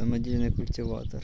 самодельный культиватор.